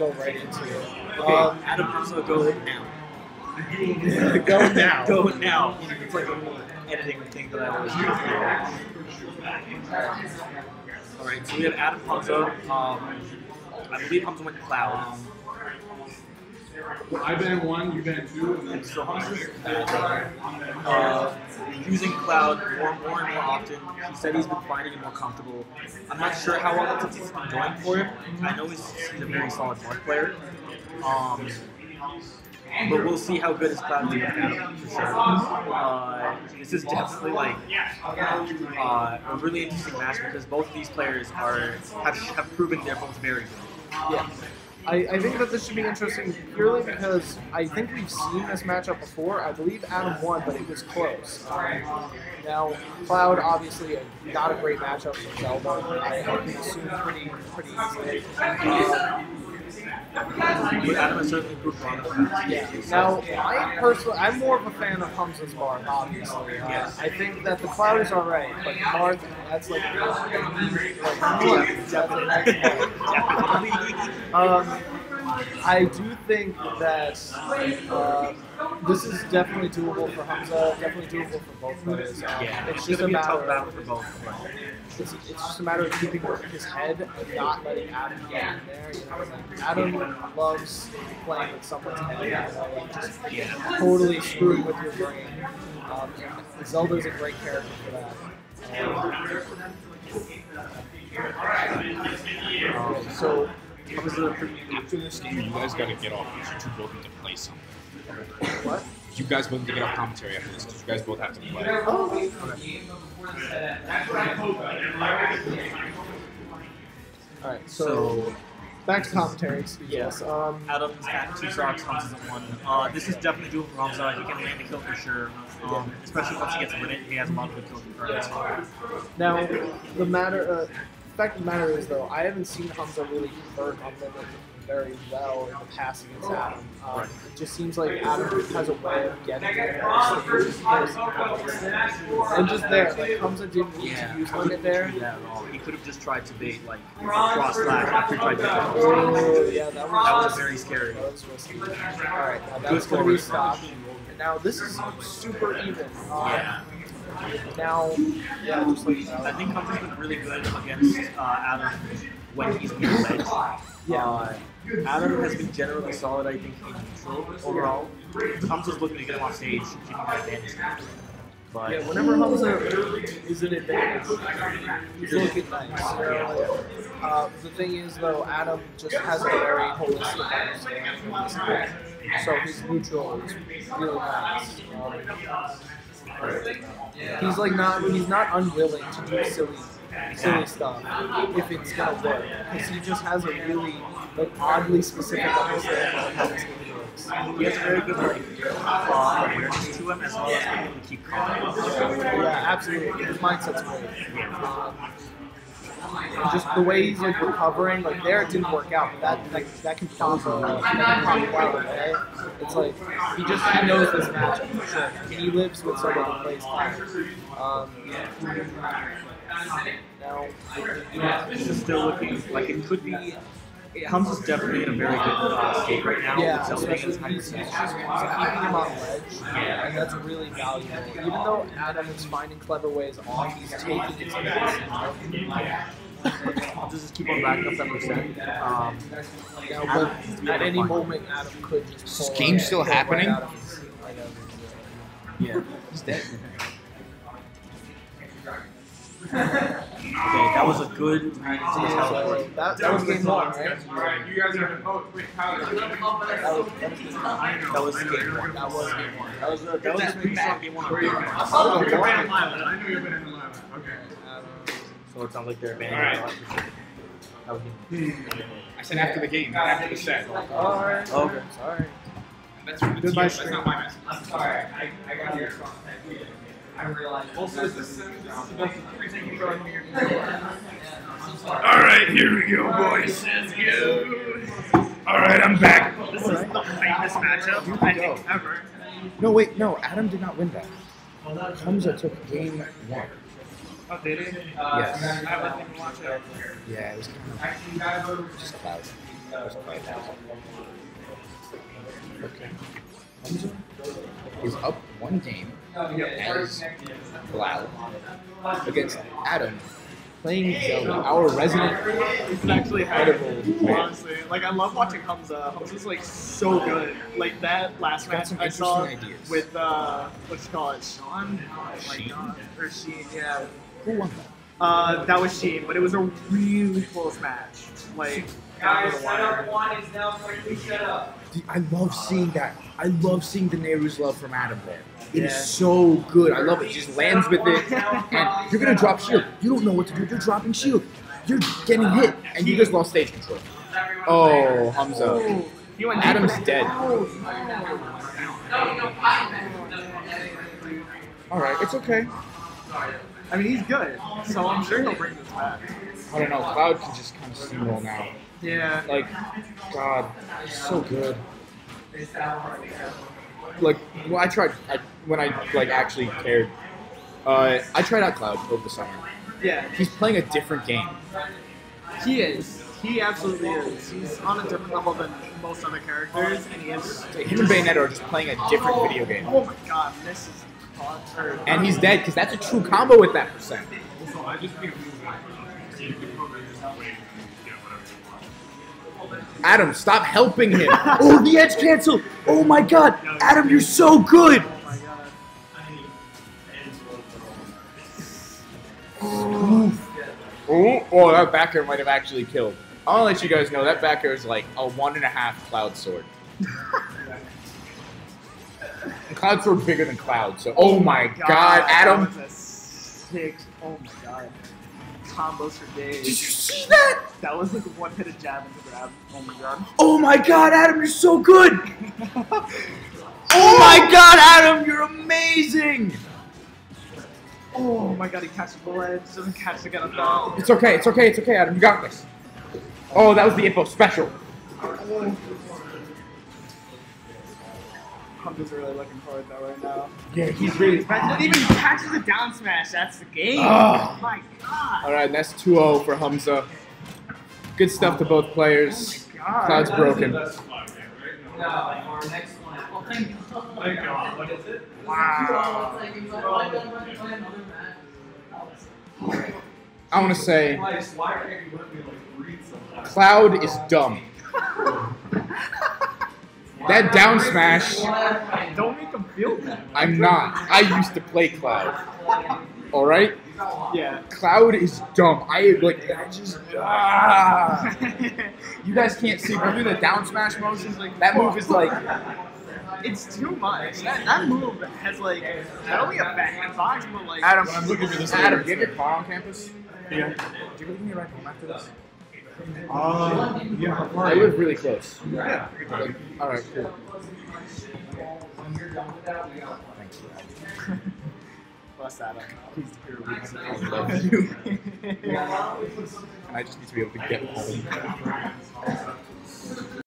go right into it. Okay, Um, Atom Humza, go now. go now. Go now. It's like a editing thing that I always do. All right, so we have Atom Humza. Um, I believe Humza went Cloud. I ban one, you ban two, and then And so Humza's uh, using Cloud more, more and more often. He said he's been finding it more comfortable. I'm not sure how well that's been going for him. I know he's, he's a very solid Marth player. Um, but we'll see how good his Cloud is with Atom, for sure. Uh, this is definitely like uh, a really interesting match because both of these players are have, have proven they're both very good. Yeah. I, I think that this should be interesting purely because I think we've seen this matchup before. I believe Atom won, but it was close. Um, now, Cloud obviously not a great matchup for Zelda. I, I can assume pretty pretty easily. Um, But Atom has certainly proved wrong. in the past. Yeah. Now, I personally, I'm more of a fan of Humza's Marth, obviously. Uh. I think that the Cloud is alright, but Marth, that's like, like, that's a nice Marth. Um, I do think that um, this is definitely doable for Humza, definitely doable for both players. Um, Yeah, it's it's just a be a tough matter battle of for both. It's, it's just a matter of keeping his head and not letting Atom get in there. You know, like, Atom loves playing with someone's head, you know, like just totally screwing with your brain. Um, Zelda's a great character for that. Um, so After this game, you guys gotta get off because you two both need to play something. what? You guys both need to get off commentary after this because you guys both have to play. Oh, All right, so, so back to commentary. Excuse Yeah. us. Um, Atom's at two socks, Humza's at one. Uh, this is definitely doable for Humza. He can land the kill for sure. Um, especially once he gets limit, he has a lot of good kills concurrent. Now, the matter, uh, fact of the matter is though, I haven't seen Humza really convert on limit very well in the past against Atom. Um, it just seems like Atom has a way of getting there. And just there, like Humza didn't need Yeah. to use limit there. Yeah. He could have just tried to bait like cross slash after he tried to get Oh, yeah, that was, That was very scary. That was risky. All right, now that's going to be stopped. And now this is super even. Um, Yeah. Now, yeah, just like I think Humza's been really good against uh, Atom when he's near ledge. Yeah. Uh, Atom has been generally solid, I think, in neutral overall. Humza's looking to get him off stage, keeping that advantage. But Yeah, whenever Humza is an advantage, he's looking nice. You know? uh, the thing is, though, Atom just has a very holistic understanding of this game. So his neutral is really nice. Um, he's like not he's not unwilling to do silly silly stuff if it's gonna work because he just has a really like oddly specific understanding of how this game works. he has a very good like awareness to him as well as being able to keep. Yeah, absolutely. His mindset's great. Um, just the way he's like recovering, like there it didn't work out, but that like that can can pop well. It's like he just he knows this matchup for sure. And he lives with someone who plays. Um, now, This is still looking like it could be. Humza's definitely in a very good uh, state right now. yeah, with Zelda especially being he's, his he's high just he's percent. keeping him on ledge, yeah. and that's really valuable. Even though Atom is finding clever ways off, he's taking it to the I'll just keep on racking up that percent. Um, Now, but at any moment, Atom could just Is this pull game still happening? out of his- right out of yeah. He's dead. Okay, that was a good time to tell. So that, that was game one, right? Alright, you guys are. Oh, wait, Tyler. That was, that was game one. That was game one. That was game one. That was a, that was a pretty game one. on game one. Oh, You're wow. banning Lila. I knew you were banning Lila. Okay. So it sounds like they're banning Alright. a lot. That was game hmm. I said after the game, not after the set. all right. Okay. Sorry. That's from the Goodbye, TM, that's not my message. I'm sorry, I, I got your I realized. Also, this, this is the best everything you showed. Alright, here we go, boys. Let's go. Alright, I'm back. This is the famous matchup, I think, ever. No, wait, no, Atom did not win that. Humza took game one. Oh, did he? Yes. I wasn't even watching it. Yeah, it was kind of just cloud. Where's Cloud? Okay. Humza is up one game as Cloud against Atom playing Zelda, our resident. It's actually Incredible incredible, man. honestly. Like I love watching Humza. Humza's like so good. Like that last match I saw ideas. with uh, what you call it, Sean? Oh my Sheen? god, or Sheen? Yeah. Who won that? Uh, that was Sheen, but it was a really close match. Like down to the wire. one is now quickly set up. I love seeing that. I love seeing the Nayru's love from Atom there. It is Yeah. so good. I love it. He just lands with it, and you're gonna drop shield. You don't know what to do. You're dropping shield. You're getting hit, and you just lost stage control. Oh, Humza. Oh, Atom's dead. No, no, I All right, it's okay. I mean, he's good, so I'm sure he'll bring this back. I don't know. Cloud can just kind of steamroll now. Yeah. Like, God, he's so good. Like, well, I tried I, when I like actually cared. Uh, I tried out Cloud over the summer. Yeah, He's playing a different game. he is. He absolutely is. He's on a different level than most other characters, and he is. Him and Bayonetta are just playing a different video game. Oh my god, this is. Or, And he's dead because that's a true combo with that percent. Atom, stop helping him. oh, the edge cancel. Oh my God, Atom, you're so good. oh. Oh, oh, that back air might have actually killed. I'll let you guys know that back air is like a one and a half cloud sword. Cloud sword bigger than cloud. So, oh my God, Atom, That was a sick. Oh my god. Combos for days. did you see that? That was like a one hit of jab into grab. Oh my god. Oh my God, Atom, you're so good. Oh my God, Atom, you're amazing. Oh my god, he catches the ledge, doesn't catch the gun thought. It's okay, it's okay, it's okay, Atom, you got this. Oh, that was the info special. Oh. Hunter's really looking forward to though right now. Yeah, he's really. That didn't even catches the down smash, that's the game. Ah. Oh my god. All right, that's 2-0 for Humza. Good stuff to both players. God. Cloud's broken. No, our next one. Well, thank you. Thank God. What is it? Wow. I want to say Twice, why can't you let me like read something? Cloud is dumb. That down smash, Don't make him feel bad. I'm not. I used to play Cloud. All right, Yeah. Cloud is dumb. I like that just. Ah. You guys can't see, but do the down smash motions. Like that move is like. it's too much. That, that move has like not only a back hitbox, but like Atom, I'm looking for this Atom, later. do you have your car on campus? Yeah. Do you give me a ride home after this? Uh, yeah, I are live really close. Yeah. All right, cool. When you're done with that, we got Thank you. bust Atom. He's the pure reason. I love you. And I just need to be able to get home.